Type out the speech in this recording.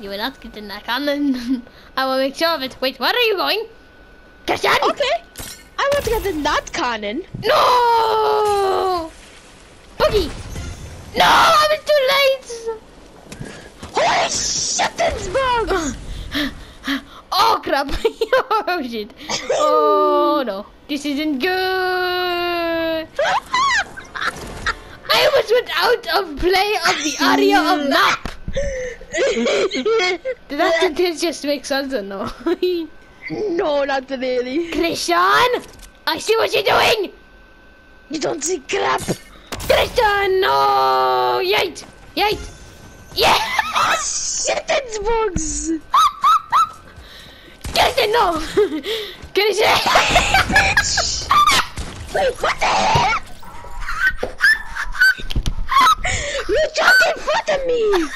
You will not get in that cannon. I will make sure of it. Wait, where are you going? Christian! Okay. I want to get in that cannon. No! Boogie! No, I was too late! Holy shit, it's! Oh crap! oh shit! Oh no, this isn't good! I almost went out of play of the area of map! Did that sentence just make sense or no? no, not really. Christian! I see what you're doing! You don't see crap. Christian! No! Yate! Yate! Yeah! Oh shit, it's bugs! Christian, no! Christian! Wait, what the hell? You jumped in front of me!